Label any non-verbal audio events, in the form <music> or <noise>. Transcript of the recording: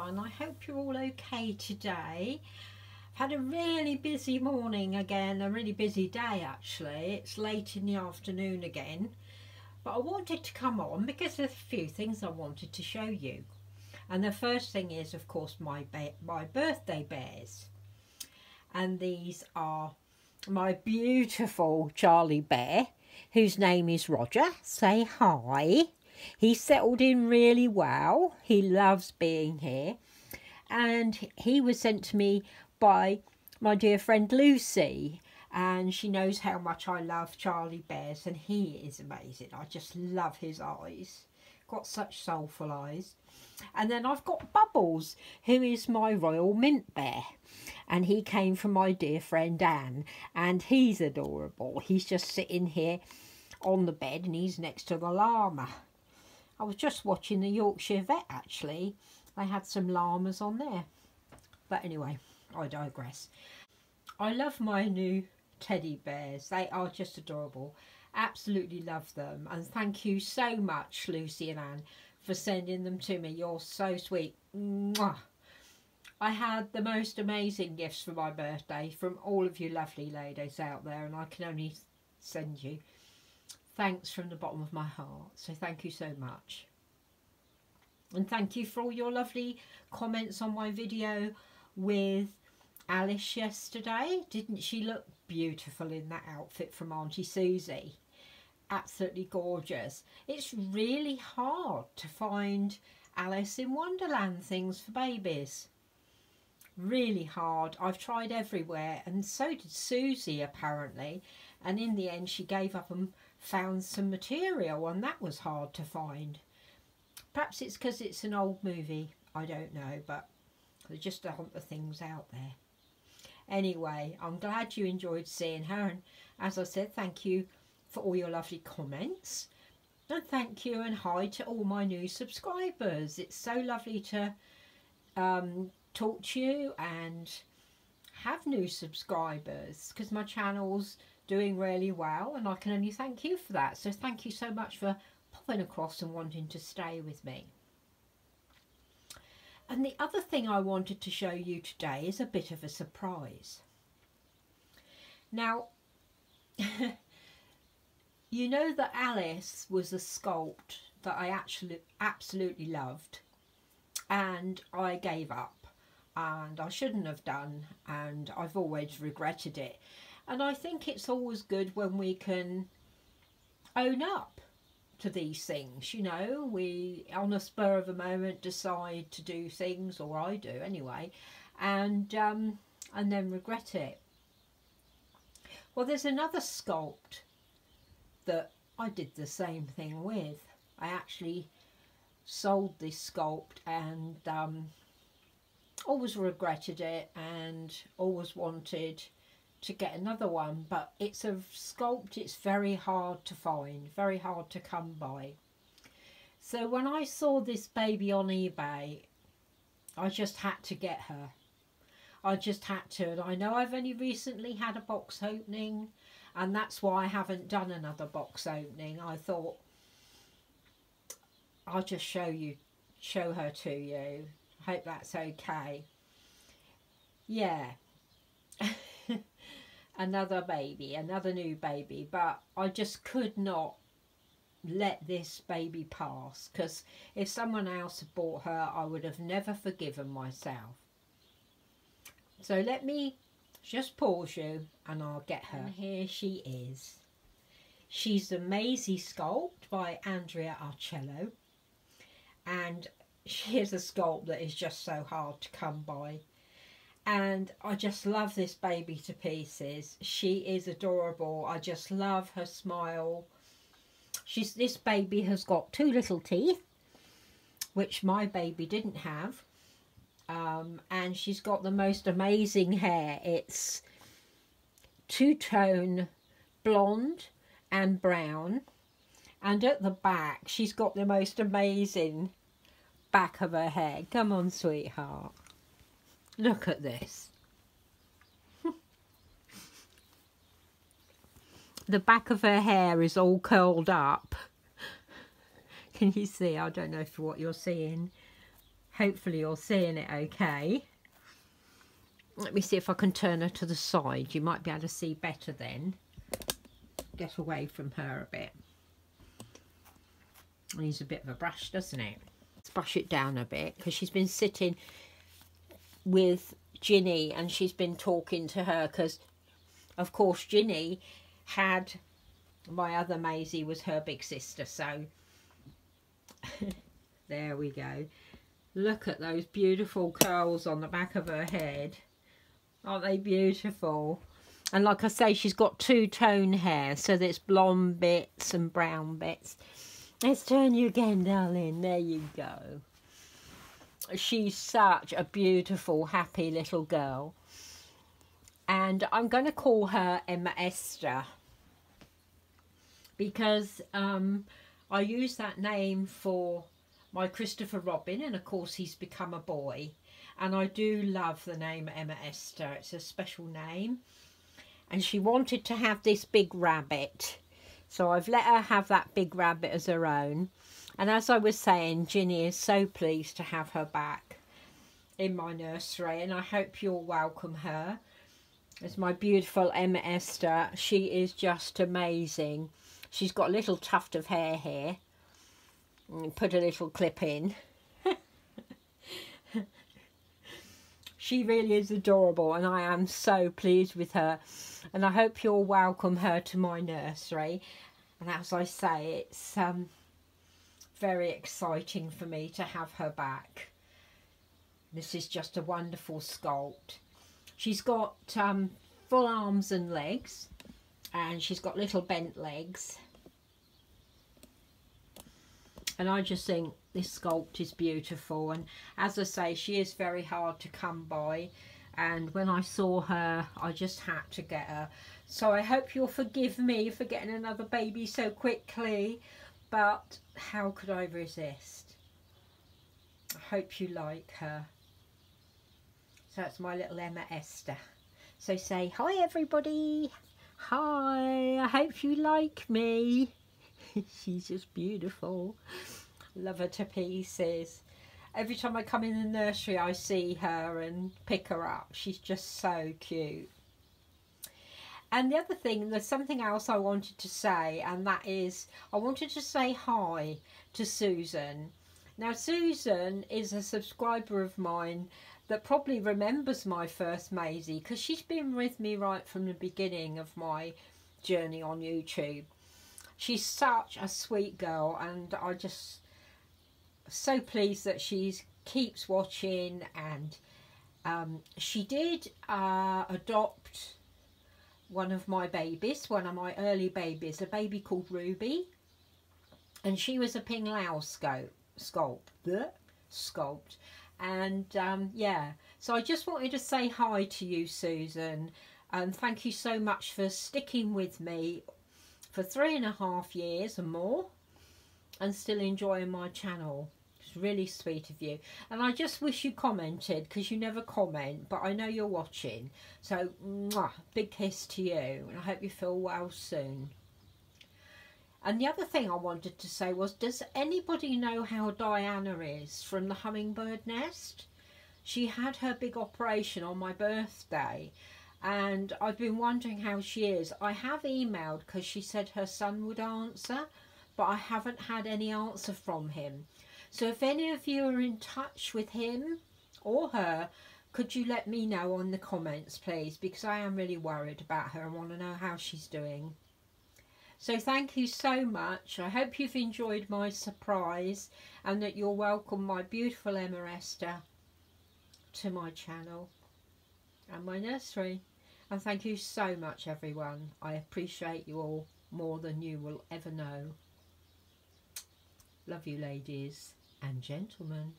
everyone. I hope you're all okay today. I've had a really busy morning again, a really busy day actually. It's late in the afternoon again. But I wanted to come on because there's a few things I wanted to show you. And the first thing is, of course, my, my birthday bears. And these are my beautiful Charlie Bear, whose name is Roger. Say hi. He's settled in really well. He loves being here. And he was sent to me by my dear friend Lucy. And she knows how much I love Charlie Bears. And he is amazing. I just love his eyes. Got such soulful eyes. And then I've got Bubbles, who is my Royal Mint Bear. And he came from my dear friend Anne. And he's adorable. He's just sitting here on the bed and he's next to the llama. I was just watching the Yorkshire Vet actually. They had some llamas on there. But anyway, I digress. I love my new teddy bears. They are just adorable. Absolutely love them. And thank you so much, Lucy and Anne, for sending them to me. You're so sweet. Mwah. I had the most amazing gifts for my birthday from all of you lovely ladies out there and I can only send you thanks from the bottom of my heart. So thank you so much. And thank you for all your lovely comments on my video with Alice yesterday. Didn't she look beautiful in that outfit from Auntie Susie? Absolutely gorgeous. It's really hard to find Alice in Wonderland things for babies. Really hard. I've tried everywhere and so did Susie apparently. And in the end she gave up and found some material and that was hard to find. Perhaps it's because it's an old movie, I don't know, but there just aren't the things out there. Anyway, I'm glad you enjoyed seeing her and as I said, thank you for all your lovely comments. And thank you and hi to all my new subscribers. It's so lovely to um, talk to you and have new subscribers because my channel's doing really well and I can only thank you for that. So thank you so much for popping across and wanting to stay with me. And the other thing I wanted to show you today is a bit of a surprise. Now, <laughs> you know that Alice was a sculpt that I actually absolutely loved and I gave up and I shouldn't have done and I've always regretted it and I think it's always good when we can own up to these things, you know. We, on a spur of a moment, decide to do things, or I do anyway, and, um, and then regret it. Well, there's another sculpt that I did the same thing with. I actually sold this sculpt and um, always regretted it and always wanted to get another one but it's a sculpt it's very hard to find very hard to come by. So when I saw this baby on eBay I just had to get her. I just had to and I know I've only recently had a box opening and that's why I haven't done another box opening. I thought I'll just show you show her to you. Hope that's okay. Yeah another baby, another new baby, but I just could not let this baby pass because if someone else had bought her, I would have never forgiven myself. So let me just pause you and I'll get her. And here she is. She's the Maisie Sculpt by Andrea Arcello and she is a sculpt that is just so hard to come by and I just love this baby to pieces. She is adorable. I just love her smile. She's This baby has got two little teeth, which my baby didn't have. Um, and she's got the most amazing hair. It's two-tone blonde and brown. And at the back, she's got the most amazing back of her hair. Come on, sweetheart. Look at this. the back of her hair is all curled up. Can you see? I don't know if what you're seeing. Hopefully you're seeing it okay. Let me see if I can turn her to the side. You might be able to see better then. Get away from her a bit. Needs a bit of a brush, doesn't it? Let's brush it down a bit because she's been sitting with Ginny and she's been talking to her because, of course, Ginny had my other Maisie was her big sister. So <laughs> there we go. Look at those beautiful curls on the back of her head. Aren't they beautiful? And like I say, she's got two-tone hair, so there's blonde bits and brown bits. Let's turn you again, darling. There you go. She's such a beautiful, happy little girl. And I'm going to call her Emma Esther. Because um, I use that name for my Christopher Robin. And of course, he's become a boy. And I do love the name Emma Esther. It's a special name. And she wanted to have this big rabbit. So I've let her have that big rabbit as her own. And as I was saying, Ginny is so pleased to have her back in my nursery. And I hope you'll welcome her. It's my beautiful Emma Esther. She is just amazing. She's got a little tuft of hair here. Put a little clip in. <laughs> She really is adorable and I am so pleased with her. And I hope you'll welcome her to my nursery. And as I say, it's um, very exciting for me to have her back. This is just a wonderful sculpt. She's got um, full arms and legs. And she's got little bent legs. And I just think this sculpt is beautiful and as I say she is very hard to come by and when I saw her I just had to get her so I hope you'll forgive me for getting another baby so quickly but how could I resist I hope you like her so that's my little Emma Esther so say hi everybody hi I hope you like me <laughs> she's just beautiful love her to pieces. Every time I come in the nursery, I see her and pick her up. She's just so cute. And the other thing, there's something else I wanted to say, and that is I wanted to say hi to Susan. Now, Susan is a subscriber of mine that probably remembers my first Maisie because she's been with me right from the beginning of my journey on YouTube. She's such a sweet girl, and I just so pleased that she keeps watching and um, she did uh, adopt one of my babies, one of my early babies, a baby called Ruby. And she was a Ping Lau sculpt, sculpt, sculpt. And um, yeah, so I just wanted to say hi to you, Susan. And thank you so much for sticking with me for three and a half years and more and still enjoying my channel. Really sweet of you. And I just wish you commented because you never comment, but I know you're watching. So, mwah, big kiss to you. And I hope you feel well soon. And the other thing I wanted to say was, does anybody know how Diana is from the Hummingbird Nest? She had her big operation on my birthday and I've been wondering how she is. I have emailed because she said her son would answer, but I haven't had any answer from him. So if any of you are in touch with him or her, could you let me know on the comments, please? Because I am really worried about her. I want to know how she's doing. So thank you so much. I hope you've enjoyed my surprise and that you'll welcome my beautiful Emma Esther to my channel and my nursery. And thank you so much, everyone. I appreciate you all more than you will ever know. Love you, ladies and gentlemen.